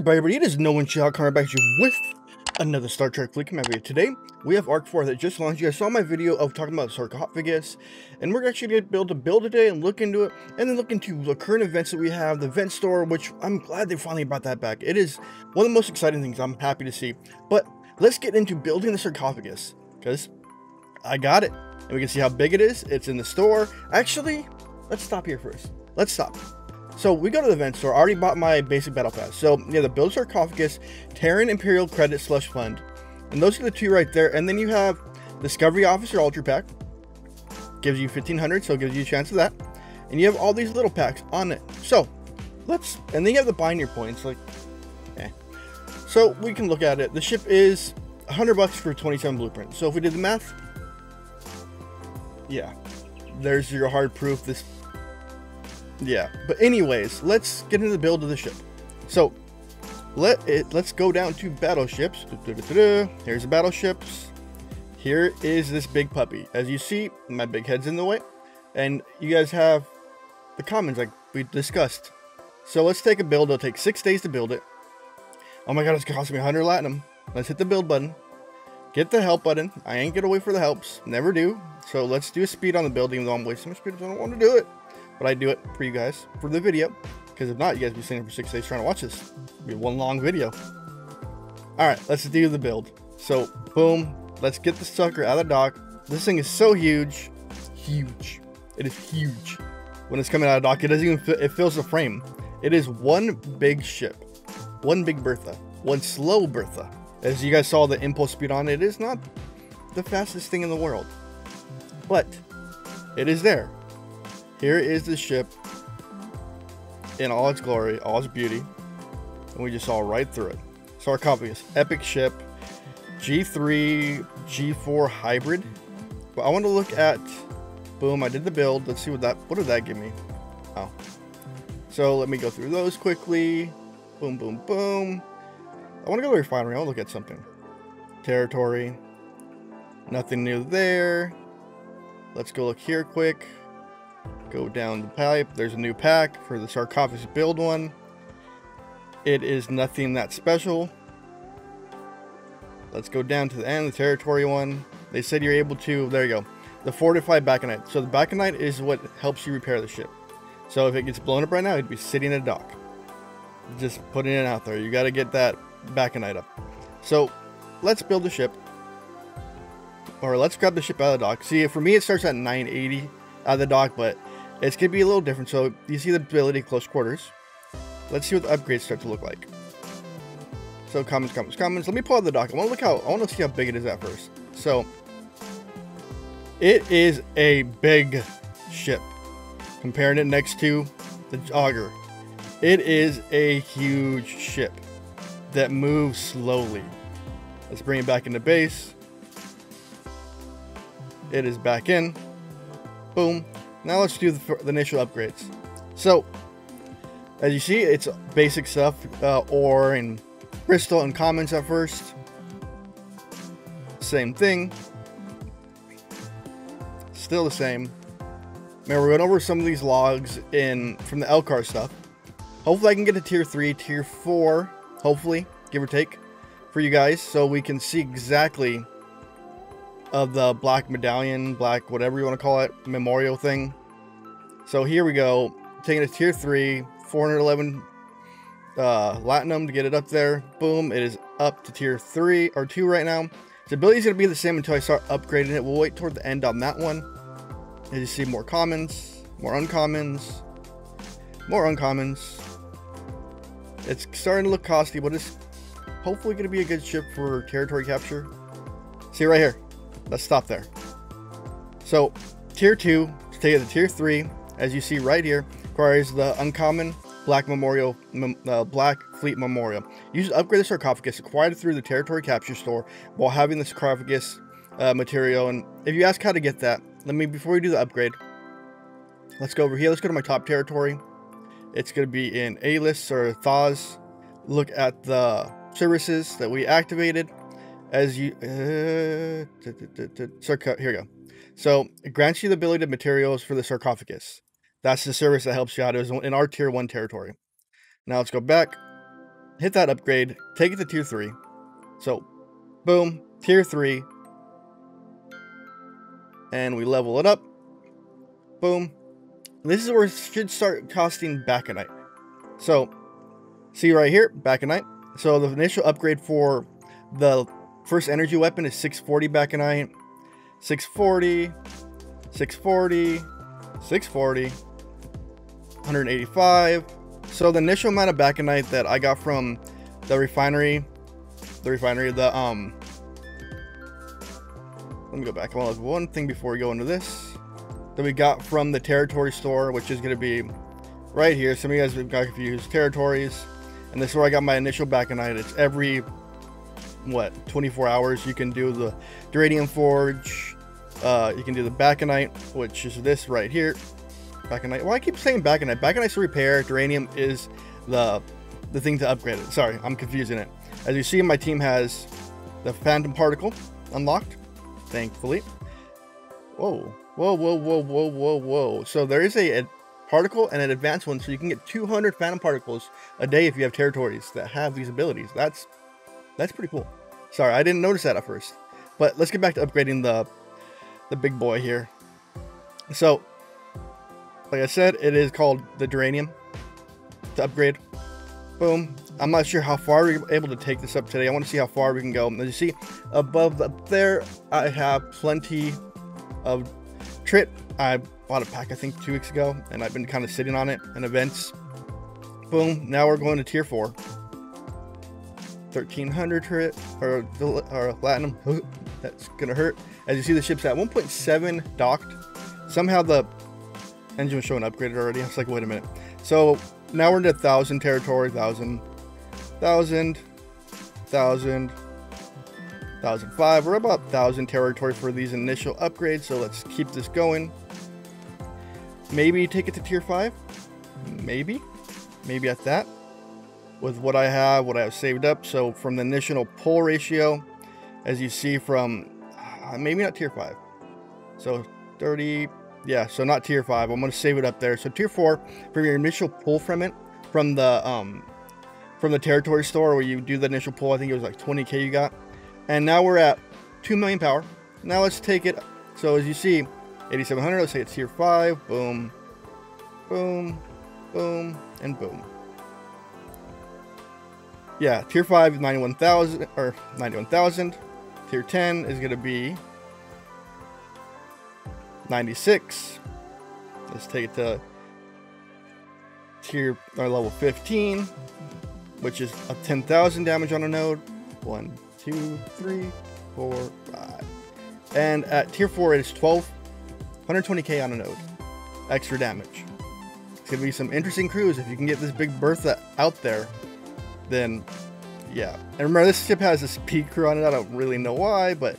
Is everybody? It is No One Shall coming back to you with another Star Trek Fleet Command video. Today, we have Arc 4 that just launched. You guys saw my video of talking about sarcophagus, and we're actually going to be able to build today and look into it, and then look into the current events that we have, the event store, which I'm glad they finally brought that back. It is one of the most exciting things I'm happy to see. But let's get into building the sarcophagus, because I got it. And we can see how big it is. It's in the store. Actually, let's stop here first. Let's stop. So we go to the event store. I already bought my basic battle pass. So yeah, the build sarcophagus, Terran Imperial Credit Slush Fund. And those are the two right there. And then you have Discovery Officer Ultra Pack. Gives you 1500, so it gives you a chance of that. And you have all these little packs on it. So let's, and then you have the binder points, like, eh. So we can look at it. The ship is 100 bucks for 27 blueprints. So if we did the math, yeah, there's your hard proof. This yeah, but anyways, let's get into the build of the ship. So, let it let's go down to battleships. Here's the battleships. Here is this big puppy. As you see, my big head's in the way, and you guys have the commons like we discussed. So let's take a build. It'll take six days to build it. Oh my god, it's costing me 100 latinum. Let's hit the build button. Get the help button. I ain't gonna wait for the helps. Never do. So let's do a speed on the building, though I'm wasting my speed. I don't want to do it but I do it for you guys for the video. Because if not, you guys be sitting for six days trying to watch this. It'll be one long video. Alright, let's do the build. So, boom. Let's get the sucker out of the dock. This thing is so huge. Huge. It is huge. When it's coming out of dock, it doesn't even fit, it fills the frame. It is one big ship. One big Bertha. One slow Bertha. As you guys saw the impulse speed on it, it is not the fastest thing in the world. But it is there. Here is the ship in all its glory, all its beauty. And we just saw right through it. Sarcophagus, epic ship, G3, G4 hybrid. But I want to look at, boom, I did the build. Let's see what that, what did that give me? Oh. So let me go through those quickly. Boom, boom, boom. I want to go to the refinery. I want to look at something. Territory. Nothing new there. Let's go look here quick. Go down the pipe. There's a new pack for the sarcophagus build one. It is nothing that special. Let's go down to the end, the territory one. They said you're able to, there you go, the fortified Baconite. So the Baconite is what helps you repair the ship. So if it gets blown up right now, it'd be sitting in a dock. Just putting it out there. You got to get that Baconite up. So let's build the ship. Or let's grab the ship out of the dock. See, for me, it starts at 980 out of the dock, but it's going to be a little different. So you see the ability close quarters. Let's see what the upgrades start to look like. So comments, comments, comments. Let me pull out the dock. I want to look how, I want to see how big it is at first. So it is a big ship. Comparing it next to the Augur. It is a huge ship that moves slowly. Let's bring it back into base. It is back in. Boom. Now let's do the, the initial upgrades. So, as you see, it's basic stuff, uh, ore and crystal and commons at first. Same thing. Still the same. Remember, we went over some of these logs in from the Elcar stuff. Hopefully I can get to tier 3, tier 4, hopefully, give or take, for you guys, so we can see exactly of the black medallion, black whatever you want to call it, memorial thing. So here we go, taking a tier 3, 411 uh, Latinum to get it up there. Boom, it is up to tier 3 or 2 right now. The ability is going to be the same until I start upgrading it. We'll wait toward the end on that one. As you see, more commons, more uncommons, more uncommons. It's starting to look costly, but it's hopefully going to be a good ship for territory capture. See right here. Let's stop there. So, tier 2, to take it to tier 3, as you see right here, requires the uncommon Black Memorial, uh, Black Fleet Memorial. Use upgrade the sarcophagus acquired through the territory capture store while having the sarcophagus uh, material. And if you ask how to get that, let me, before we do the upgrade, let's go over here. Let's go to my top territory. It's going to be in A-list or THAS. Look at the services that we activated as you uh, here we go so it grants you the ability to materials for the sarcophagus that's the service that helps you out it was in our tier one territory now let's go back hit that upgrade, take it to tier 3. So, boom, tier 3. And we level it up. Boom. This is where it should start costing Baconite. So, see right here, Baconite. So the initial upgrade for the first energy weapon is 640 Baconite. 640, 640, 640, 185. So the initial amount of Baconite that I got from the refinery, the refinery, the, um, let me go back. Well, one thing before we go into this that we got from the territory store, which is going to be right here. Some of you guys have got confused. Territories, and this is where I got my initial Baconite. It's every, what, 24 hours you can do the Duranium Forge. Uh, you can do the Baconite, which is this right here. Baconite. Well, I keep saying Baconite. Baconite's to repair. Duranium is the the thing to upgrade it. Sorry, I'm confusing it. As you see, my team has the Phantom Particle unlocked, thankfully. Whoa, whoa, whoa, whoa, whoa, whoa, whoa. So there is a, a particle and an advanced one, so you can get 200 Phantom Particles a day if you have territories that have these abilities. That's that's pretty cool. Sorry, I didn't notice that at first. But let's get back to upgrading the the big boy here. So like I said, it is called the Duranium to upgrade. Boom. I'm not sure how far we're able to take this up today. I want to see how far we can go. As you see, above up there, I have plenty of Trit. I bought a pack, I think, two weeks ago, and I've been kind of sitting on it in events. Boom. Now we're going to tier 4. 1300 Trit, or, or Platinum. That's to hurt. As you see, the ship's at 1.7 docked. Somehow the engine was showing upgraded already. I was like, wait a minute. So now we're into 1,000 territory, 1,000, 1,000, 1,000, 1,005. We're about 1,000 territory for these initial upgrades, so let's keep this going. Maybe take it to tier 5. Maybe. Maybe at that. With what I have, what I have saved up. So from the initial pull ratio, as you see from, uh, maybe not tier 5. So 30, yeah, so not tier 5. I'm going to save it up there. So tier 4, from your initial pull from it, from the um, from the territory store where you do the initial pull, I think it was like 20k you got. And now we're at 2 million power. Now let's take it. So as you see, 8700, let's say it's tier 5. Boom, boom, boom, and boom. Yeah, tier 5 is 91,000, or 91,000. Tier 10 is going to be 96. Let's take it to tier or level 15, which is a 10,000 damage on a node. One, two, three, four, five. And at tier 4, it is 12, 120k on a node. Extra damage. It's gonna be some interesting crews. If you can get this big Bertha out there, then yeah. And remember, this ship has a speed crew on it. I don't really know why, but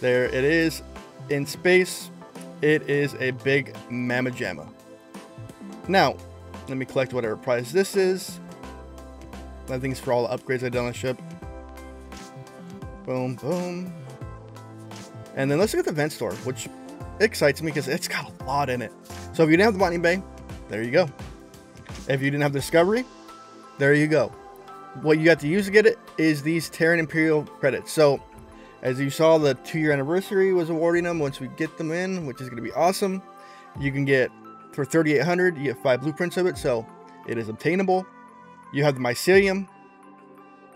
there it is in space. It is a big Mamma Jamma. Now, let me collect whatever prize this is. I think it's for all the upgrades I've done on the ship. Boom, boom. And then let's look at the vent store, which excites me because it's got a lot in it. So if you didn't have the Botany Bay, there you go. If you didn't have Discovery, there you go. What you have to use to get it is these Terran Imperial credits. So as you saw, the two-year anniversary was awarding them once we get them in, which is going to be awesome. You can get, for 3,800, you get five blueprints of it, so it is obtainable. You have the Mycelium,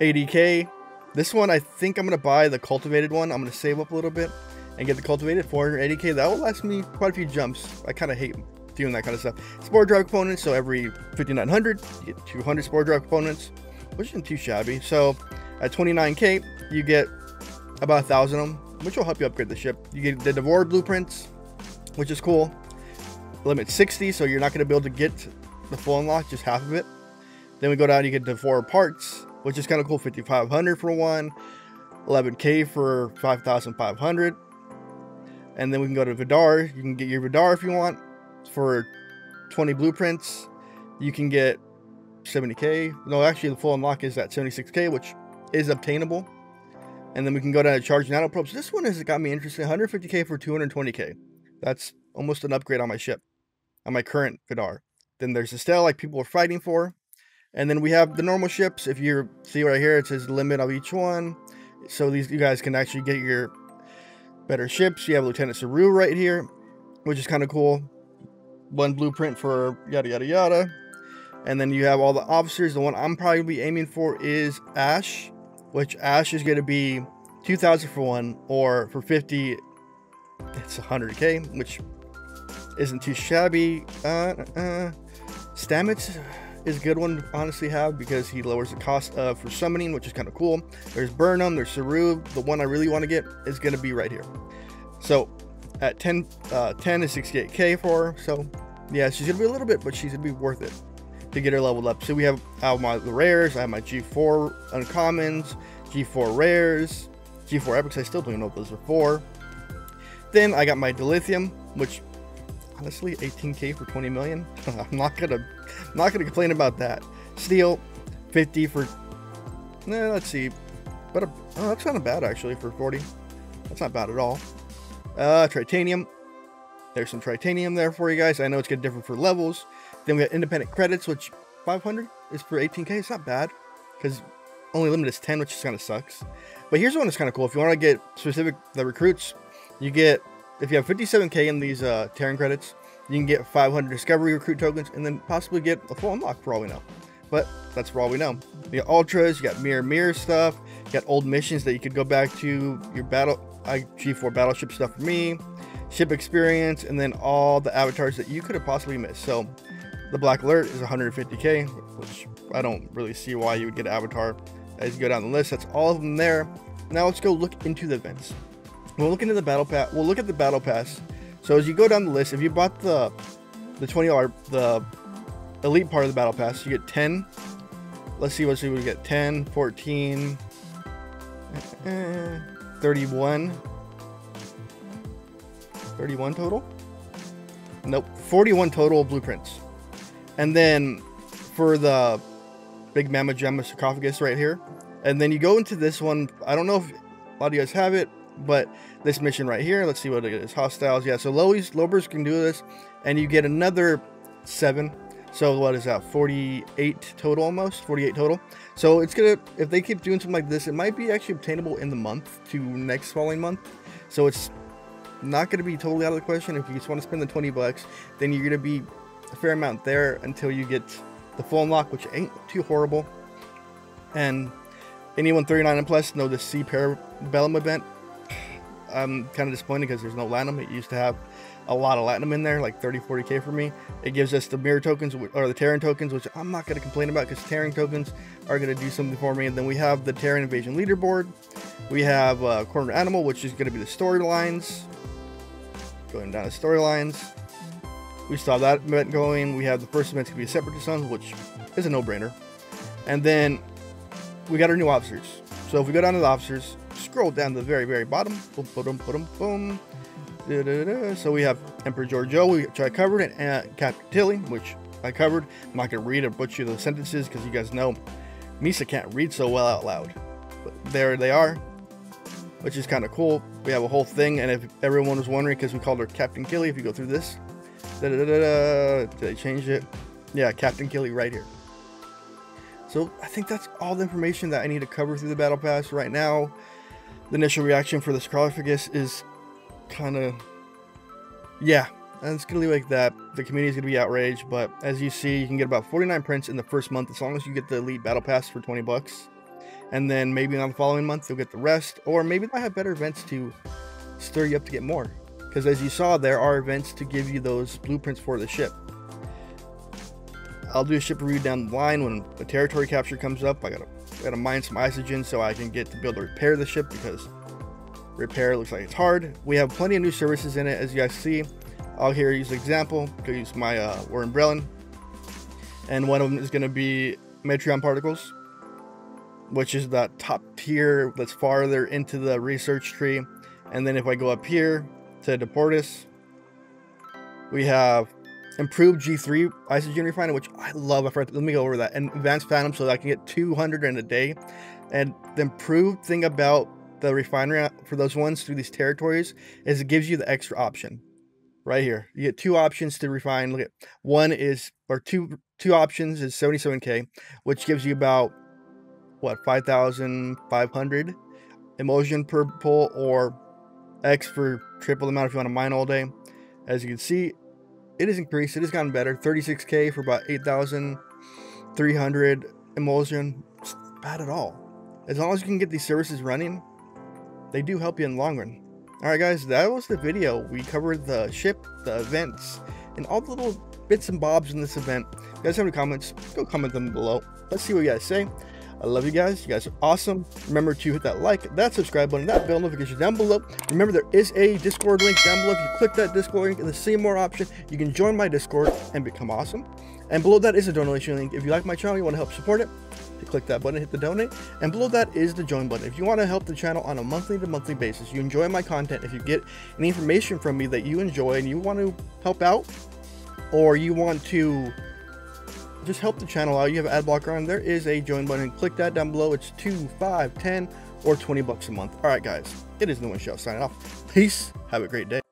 80k. This one, I think I'm going to buy the cultivated one. I'm going to save up a little bit and get the cultivated 480k. That will last me quite a few jumps. I kind of hate doing that kind of stuff. Spore drive components, so every 5900, you get 200 spore drive components, which isn't too shabby. So at 29k, you get about a thousand of them, which will help you upgrade the ship. You get the Devoured blueprints, which is cool. Limit 60, so you're not going to be able to get the full unlock, just half of it. Then we go down, you get Devoured parts, which is kind of cool. 5,500 for one, 11k for 5,500. And then we can go to Vidar. You can get your Vidar if you want for 20 blueprints. You can get 70k. No, actually, the full unlock is at 76k, which is obtainable. And then we can go down to charge nanoprobes. This one has got me interested. 150k for 220k. That's almost an upgrade on my ship, on my current Vidar. Then there's the Estelle, like people are fighting for. And then we have the normal ships. If you see right here, it says limit of each one. So these you guys can actually get your better ships. You have Lieutenant Saru right here, which is kind of cool. One blueprint for yada yada yada. And then you have all the officers. The one I'm probably aiming for is Ash, which Ash is going to be 2,000 for one, or for 50, it's 100k, which isn't too shabby. Uh, uh, Stamets is a good one to honestly have because he lowers the cost of for summoning, which is kind of cool. There's Burnham, there's Saru. The one I really want to get is going to be right here. So at 10, uh, 10 is 68k for her. So yeah, she's going to be a little bit, but she's going to be worth it to get her leveled up. So we have, I have my the rares, I have my G4 uncommons, G4 rares, G4 epics. I still don't even know what those are for. Then I got my dilithium, which honestly 18k for 20 million. I'm not gonna I'm not gonna complain about that. Steel 50 for eh, let's see. But oh, that's not bad actually for 40. That's not bad at all. Uh titanium. There's some titanium there for you guys. I know it's gonna differ for levels. Then we got independent credits, which 500 is for 18k. It's not bad because only limit is 10, which is kind of sucks. But here's one that's kind of cool. If you want to get specific the recruits, you get if you have 57k in these uh, Terran credits, you can get 500 discovery recruit tokens and then possibly get a full unlock for all we know. But that's for all we know. You got ultras, you got mirror mirror stuff, you got old missions that you could go back to, your battle I G4 battleship stuff for me, ship experience, and then all the avatars that you could have possibly missed. So the Black Alert is 150k, which I don't really see why you would get avatar as you go down the list. That's all of them there. Now let's go look into the events. We'll look into the battle pass. We'll look at the battle pass. So as you go down the list, if you bought the the 20 dollar the elite part of the battle pass, you get 10. Let's see what we get 10, 14, eh, 31. 31 total? Nope, 41 total blueprints. And then for the big Mamma Jamma sarcophagus right here. And then you go into this one. I don't know if a lot of you guys have it, but this mission right here, let's see what it is. Hostiles. Yeah, so Lowies, Lobers can do this. And you get another seven. So what is that? 48 total almost? 48 total. So it's gonna, if they keep doing something like this, it might be actually obtainable in the month to next following month. So it's not gonna be totally out of the question. If you just want to spend the 20 bucks, then you're gonna be a fair amount there until you get the full unlock, which ain't too horrible. And anyone 39 and plus know the Sea Parabellum event. I'm kind of disappointed because there's no Latinum. It used to have a lot of Latinum in there, like 30, 40k for me. It gives us the mirror tokens or the Terran tokens, which I'm not going to complain about because Terran tokens are going to do something for me. And then we have the Terran Invasion leaderboard. We have uh, Corner Animal, which is going to be the storylines. Going down the storylines. We saw that event going. We have the first event to be Separatist Sons, which is a no-brainer. And then we got our new officers. So if we go down to the officers, scroll down to the very, very bottom. Boom, boom, boom, boom. Da, da, da. So we have Emperor Georgiou, which I covered, and uh, Captain Tilly, which I covered. I'm not going to read or butcher the sentences because you guys know Misa can't read so well out loud. But there they are, which is kind of cool. We have a whole thing, and if everyone was wondering, because we called her Captain Killy, if you go through this, Da, da, da, Did I change it? Yeah, Captain Killy right here. So I think that's all the information that I need to cover through the Battle Pass right now. The initial reaction for the sarcophagus is kind of, yeah, and it's going to be like that. The community is going to be outraged, but as you see, you can get about 49 prints in the first month as long as you get the Elite Battle Pass for 20 bucks. And then maybe on the following month, you'll get the rest, or maybe they'll have better events to stir you up to get more. Because as you saw, there are events to give you those blueprints for the ship. I'll do a ship review down the line when a territory capture comes up. I gotta, gotta mine some isogen so I can get to be able to repair the ship because repair looks like it's hard. We have plenty of new services in it, as you guys see. I'll here use an example. i use my uh, Warren Brelin. And one of them is going to be Metreon particles, which is that top tier that's farther into the research tree. And then if I go up here, to Deportus. We have improved G3 isogen refiner, which I love. I forgot, let me go over that. And advanced phantom, so I can get 200 in a day. And the improved thing about the refinery uh, for those ones through these territories is it gives you the extra option. right here. You get two options to refine. Look at one is or two two options is 77k, which gives you about what 5,500 emulsion per pull or X for triple the amount if you want to mine all day. As you can see, it has increased. It has gotten better. 36k for about 8,300 emulsion. It's bad at all. As long as you can get these services running, they do help you in the long run. Alright guys, that was the video. We covered the ship, the events, and all the little bits and bobs in this event. If you guys have any comments, go comment them below. Let's see what you guys say. I love you guys. You guys are awesome. Remember to hit that like, that subscribe button, that bell notification down below. Remember, there is a Discord link down below. If you click that Discord link in the see more option, you can join my Discord and become awesome. And below that is a donation link. If you like my channel, you want to help support it, click that button, hit the donate. And below that is the join button. If you want to help the channel on a monthly to monthly basis, you enjoy my content, if you get any information from me that you enjoy and you want to help out, or you want to just help the channel out, you have ad blocker on, there is a join button. Click that down below. It's 2, 5, 10, or 20 bucks a month. Alright guys, it is No One Show signing off. Peace. Have a great day.